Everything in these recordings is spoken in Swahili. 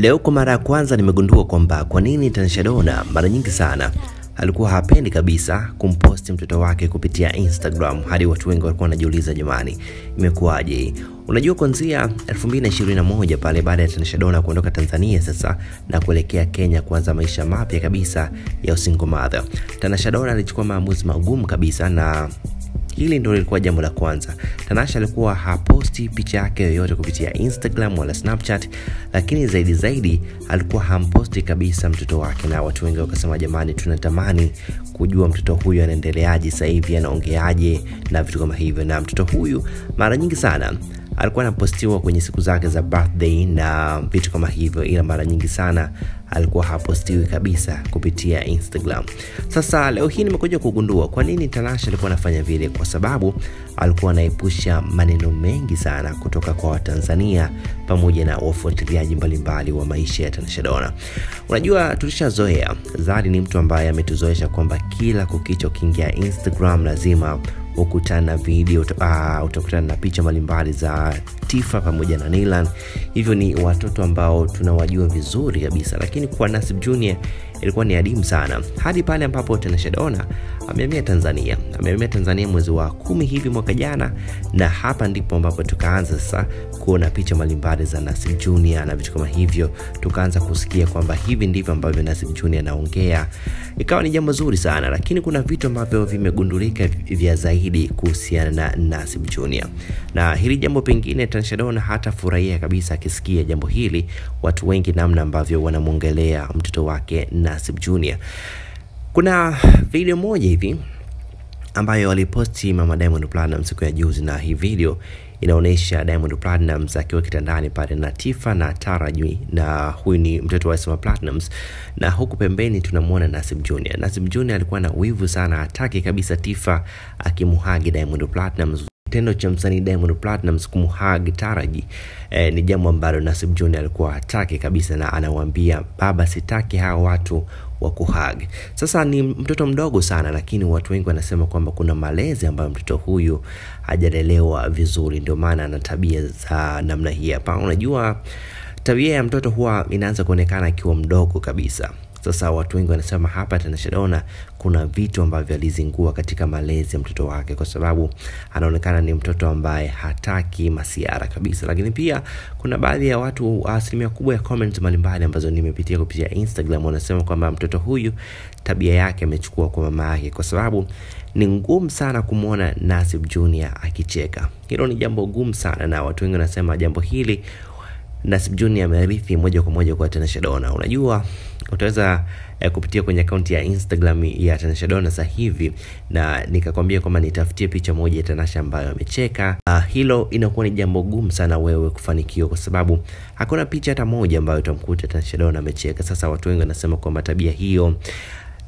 Leo kwa mara ya kwanza nimegundua kwamba kwa nini Tanisha Dona mara nyingi sana alikuwa hapendi kabisa kumposti mtoto wake kupitia Instagram, hadi watu wengi walikuwa wanajiuliza jamani, imekuwaje? Unajua, kuanzia 2021 pale baada ya Tanisha Dona kuondoka Tanzania sasa na kuelekea Kenya kuanza maisha mapya kabisa ya usingle mother, Tanisha Dona alichukua maamuzi magumu kabisa na hili ndo lilikuwa jambo la kwanza. Tanasha alikuwa haposti picha yake yoyote kupitia Instagram wala Snapchat, lakini zaidi zaidi alikuwa hamposti kabisa mtoto wake, na watu wengi wakasema, jamani, tunatamani kujua mtoto huyu anaendeleaje sasa hivi, anaongeaje na vitu kama hivyo. Na mtoto huyu mara nyingi sana alikuwa anapostiwa kwenye siku zake za birthday na vitu kama hivyo, ila mara nyingi sana alikuwa hapostiwi kabisa kupitia Instagram. Sasa leo hii nimekuja kugundua kwa nini Tanasha alikuwa anafanya vile, kwa sababu alikuwa anaepusha maneno mengi sana kutoka kwa Watanzania pamoja na wafuatiliaji mbalimbali wa maisha ya Tanasha dona Unajua, tulishazoea Zari ni mtu ambaye ametuzoesha kwamba kila kukicha ukiingia Instagram lazima ukutana na video uh, utakutana na picha mbalimbali za Tifa pamoja na Nilan. Hivyo ni watoto ambao tunawajua vizuri kabisa, lakini kwa Nasib Junior ilikuwa ni adimu sana, hadi pale ambapo Tanasha Donna amehamia Tanzania. Amehamia Tanzania mwezi wa kumi hivi mwaka jana, na hapa ndipo ambapo tukaanza sasa kuona picha mbalimbali za Nasib Junior na vitu kama hivyo, tukaanza kusikia kwamba hivi ndivyo ambavyo Nasib Junior anaongea. Ikawa ni jambo zuri sana, lakini kuna vitu ambavyo vimegundulika vya zaidi kuhusiana na Nasib Junior, na hili jambo pengine Tanasha hata furahia kabisa akisikia jambo hili, watu wengi namna ambavyo wanamwongelea mtoto wake Nasib Junior. Kuna video moja hivi ambayo aliposti mama Diamond Platinum siku ya juzi, na hii video inaonyesha Diamond Platinumz akiwa kitandani pale na Tifa na Taraji, na huyu ni mtoto wa Esma Platinumz, na huku pembeni tunamwona Nasib Junior. Nasib Junior alikuwa na wivu sana, hataki kabisa Tifa akimuhagi Diamond Platnumz. Kitendo cha msanii Diamond Platnumz kumhag Taraji eh, ni jambo ambalo Nasib Junior alikuwa hataki kabisa, na anawambia baba, sitaki hawa watu wa kuhag. Sasa ni mtoto mdogo sana, lakini watu wengi wanasema kwamba kuna malezi ambayo mtoto huyu hajalelewa vizuri, ndio maana ana tabia za namna hii hapa. Unajua, tabia ya mtoto huwa inaanza kuonekana akiwa mdogo kabisa. Sasa watu wengi wanasema hapa Tanasha Donna kuna vitu ambavyo alizingua katika malezi ya mtoto wake, kwa sababu anaonekana ni mtoto ambaye hataki masiara kabisa. Lakini pia kuna baadhi ya watu, asilimia kubwa ya comments mbalimbali ambazo nimepitia kupitia Instagram, wanasema kwamba mtoto huyu tabia yake amechukua kwa mama yake, kwa sababu ni ngumu sana kumwona Nasib Junior akicheka. Hilo ni jambo gumu sana, na watu wengi wanasema jambo hili Nasib Junior amerithi moja kwa moja kwa Tanasha Donna. Unajua, utaweza eh, kupitia kwenye akaunti ya Instagram ya Tanasha Dona sasa hivi na nikakwambia kwamba nitafutie picha moja ya Tanasha ambayo amecheka. Uh, hilo inakuwa ni jambo gumu sana wewe kufanikiwa, kwa sababu hakuna picha hata moja ambayo utamkuta Tanasha Dona amecheka. Sasa watu wengi wanasema kwamba tabia hiyo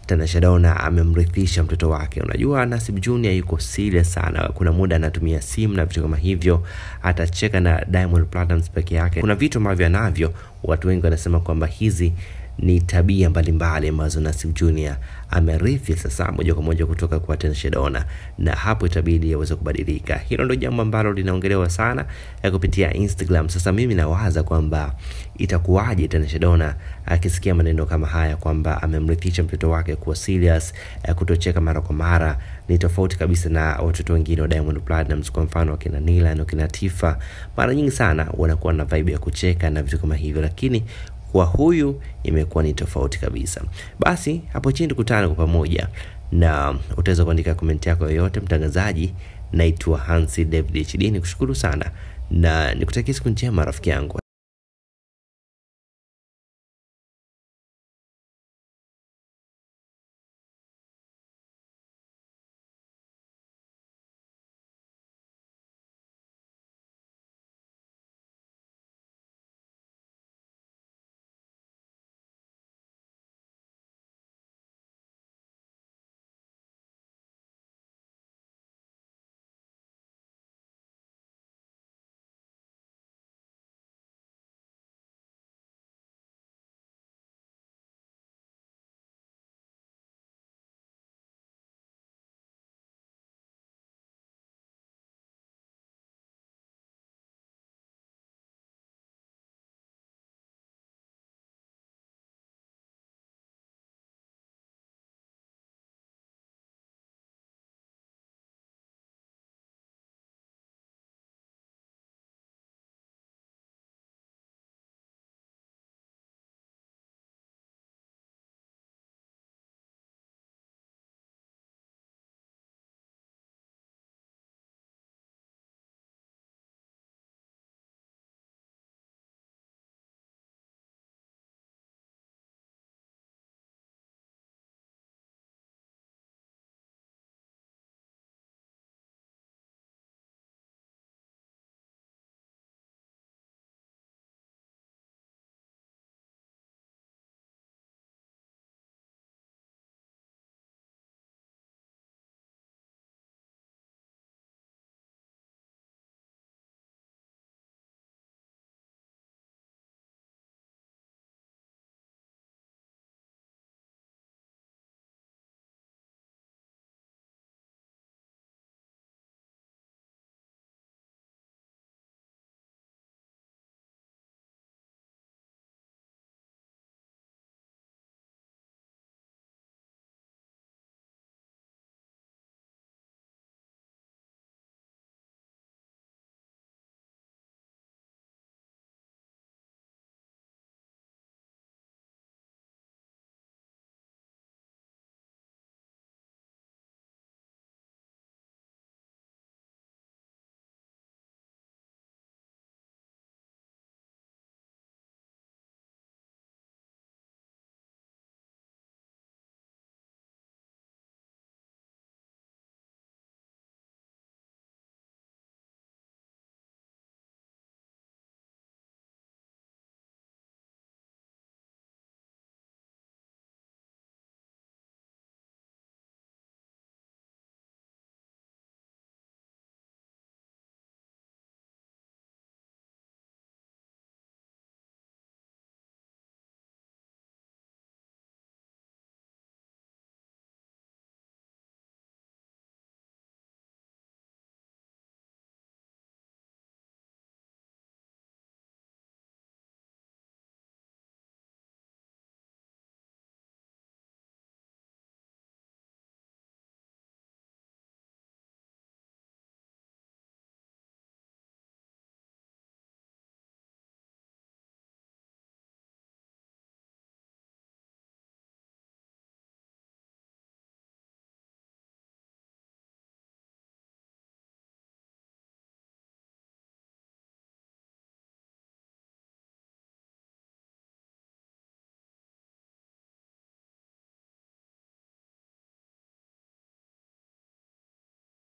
Tanasha Donna amemrithisha mtoto wake. Unajua, Nasib Junior yuko serious sana. Kuna muda anatumia simu na vitu kama hivyo, atacheka na Diamond Platnumz peke yake. Kuna vitu ambavyo anavyo, watu wengi wanasema kwamba hizi ni tabia mbalimbali ambazo Nasib Junior amerithi sasa moja kwa moja kutoka kwa Tenshedona na hapo itabidi aweze kubadilika. Hilo ndio jambo ambalo linaongelewa sana ya kupitia Instagram. Sasa mimi nawaza kwamba itakuwaje Tenshedona akisikia maneno kama haya kwamba amemrithisha mtoto wake kuwa serious, kutocheka mara kwa mara. Ni tofauti kabisa na watoto wengine wa Diamond Platnumz, kwa mfano wakina Nila na wakina Tifa, mara nyingi sana wanakuwa na vibe ya kucheka na vitu kama hivyo, lakini kwa huyu imekuwa ni tofauti kabisa. Basi hapo chini tukutane kwa pamoja, na utaweza kuandika komenti yako yoyote. Mtangazaji naitwa Hansi David HD, nikushukuru sana na nikutakia siku njema rafiki yangu.